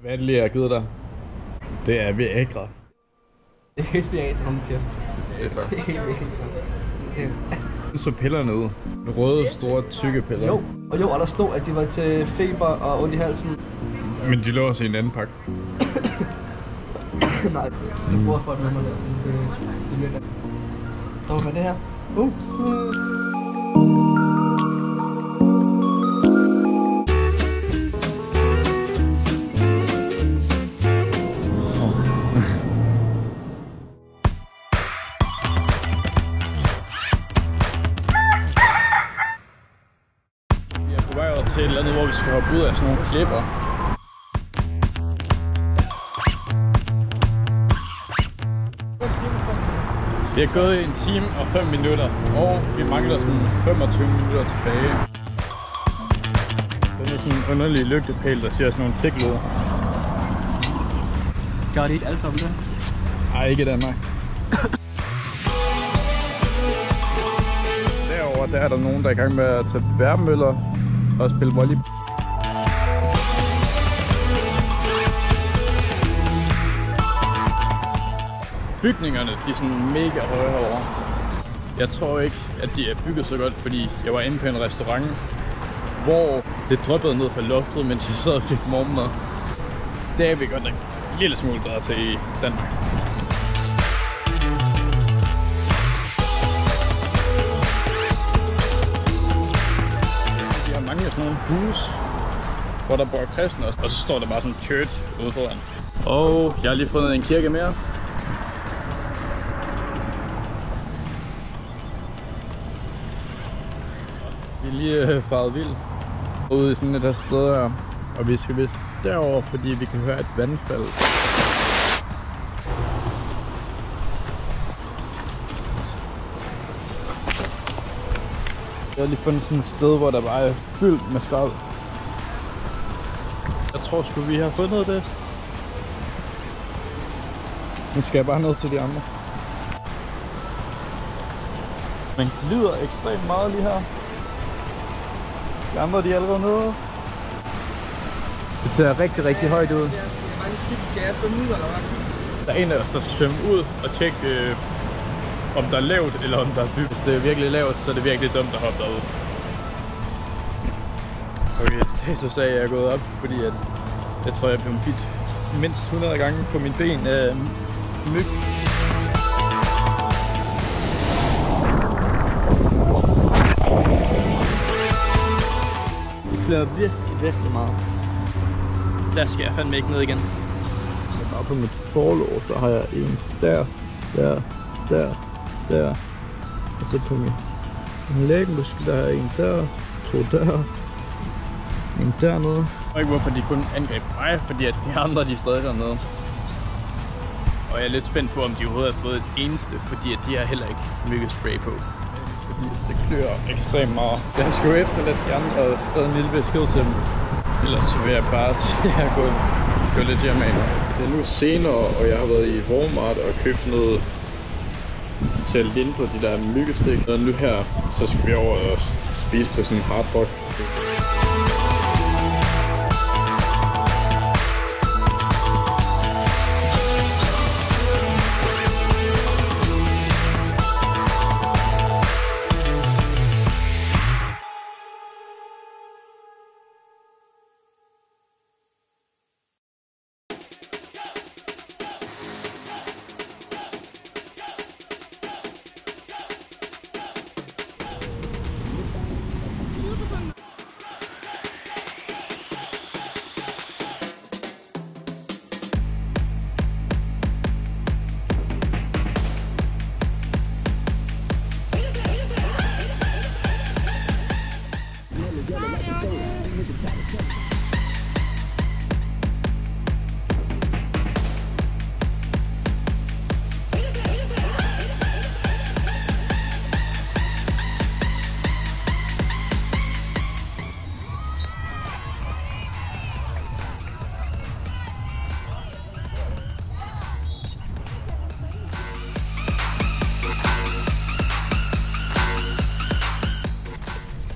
Hvad er det lige, jeg har givet dig? Det er Viagra. Det er helt vildt til chest. Det er. Det er helt. Nu så pillerne ud. Røde, store, tykke piller. Jo, og jo, og der stod, at de var til feber og ondt i halsen. Men de lå også i en anden pakke. Nej, jeg bruger for et nummer der, så det, det er lidt... Der var det her? Uh. Vi til et eller andet, hvor vi skal hoppe ud af sådan nogle klipper. Det er gået en time og 5 minutter, og vi mangler sådan 25 minutter tilbage. Den er sådan en underlig lygtepæl, der siger sådan nogle tiklyde. Gør de ikke alle sammen det? Ej, ikke i Danmark. Derovre, der er der nogen, der er i gang med at tage værmøller og spille volley. Bygningerne, de er sådan mega høje herovre. Jeg tror ikke, at de er bygget så godt, fordi jeg var inde på en restaurant, hvor det dryppede ned fra loftet, mens jeg sad og fik morgenmad. Det er vi godt nok en lille smule bedre til i Danmark. De har mange sådan nogle hus, hvor der bor kristne, og så står der bare sådan en church ude foran. Og jeg har lige fundet en kirke mere. Lige øh, faret vild ude i sådan et af steder, og vi skal vist derover, fordi vi kan høre et vandfald. Jeg har lige fundet sådan et sted, hvor der bare er fyldt med skrald. Jeg tror sgu, vi har fundet det. Nu skal jeg bare ned til de andre. Man glider ekstremt meget lige her. De andre de er allerede nede. Det ser rigtig, rigtig højt ud. Der er en af os, der skal svømme ud og tjekke, øh, om der er lavt, eller om der er dybt. Hvis det er virkelig lavt, så er det virkelig dumt at hoppe derud. Okay, status er, at jeg er gået op, fordi at jeg tror, jeg blevet bidt mindst 100 gange på mine ben af myg. Klør virkelig, virkelig meget. Der skal jeg fandme ikke ned igen. Så bare på mit forlov, så har jeg en der, der, der, der. Og så på min, min der har jeg en der, to der, en dernede. Jeg ved ikke, hvorfor de kun angreb mig, fordi at de andre, de er stadig dernede. Og jeg er lidt spændt på, om de overhovedet har fået et eneste, fordi at de har heller ikke myggespray på. Fordi det klør ekstremt meget. Jeg har sgu efterladt de andre og skrevet en lille besked til dem. Ellers så vil jeg bare til at gå, gå lidt hjem af. Det er nu senere, og jeg har været i Walmart og købt sådan noget til ind på de der myggestik. Og nu her, så skal vi over og spise på sådan en hard rock.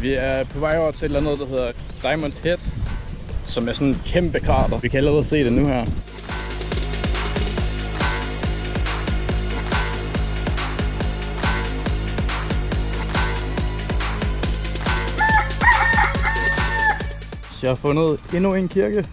Vi er på vej over til et eller andet, der hedder Diamond Head, som er sådan en kæmpe krater. Vi kan allerede se det nu her. Jeg har fundet endnu en kirke.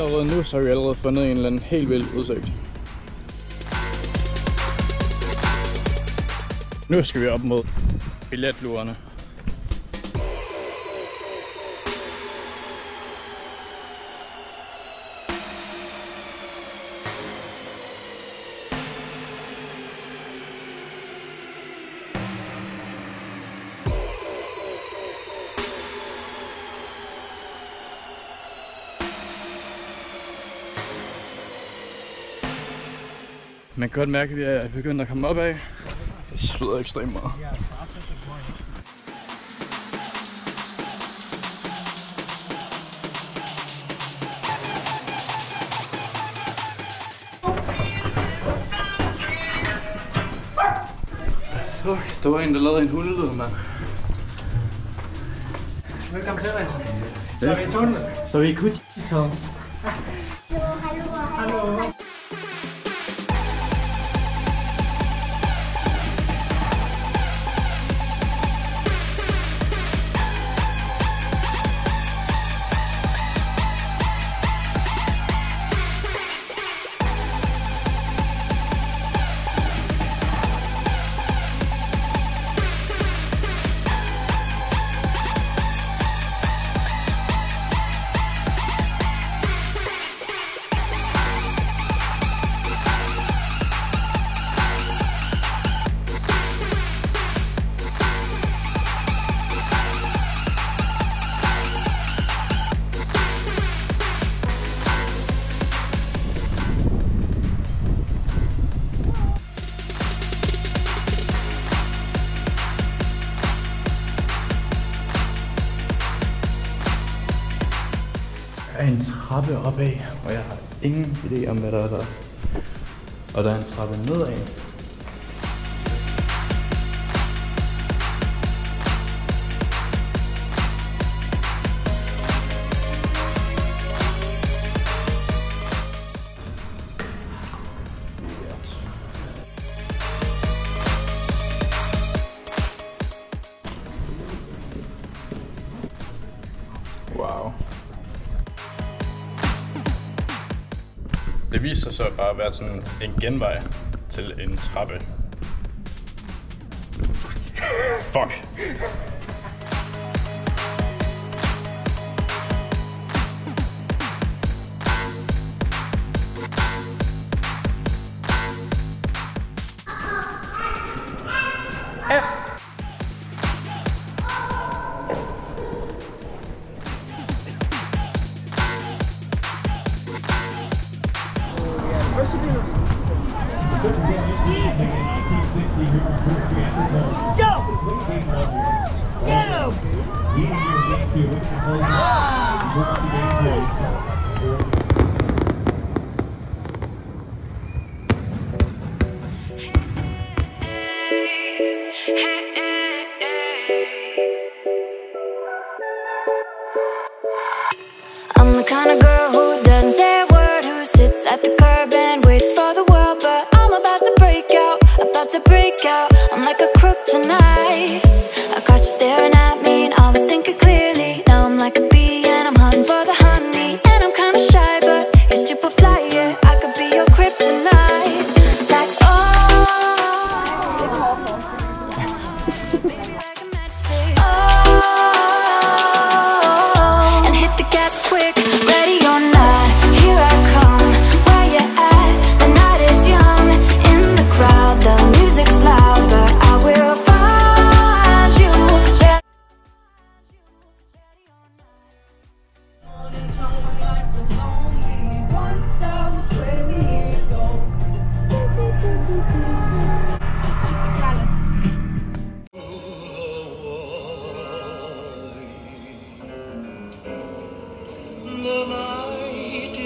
Allerede nu så har vi allerede fundet en eller anden helt vild udsigt. Nu skal vi op mod billetluerne. Man kan godt mærke, at vi er begyndt at komme op af. Det sveder ekstremt meget. Fuck, der var en, der lavede en hundelyd, mand. Velkommen til, Rensen. Så er vi i tunnelen. Så vi kunne Tunnels. Trappe opad, og jeg har ingen idé om, hvad der er der. Og der er en trappe nedad. Wow. Det viser sig så bare at være sådan en genvej til en trappe. Fuck. I'm the kind of girl who doesn't say a word, who sits at the curb and waits for the world. But I'm about to break out, about to break out. I'm like a crook tonight. I caught you staring at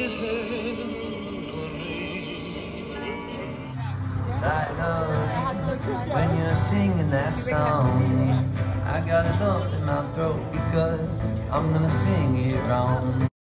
I love when you're singing that song. I got a lump in my throat because I'm gonna sing it wrong.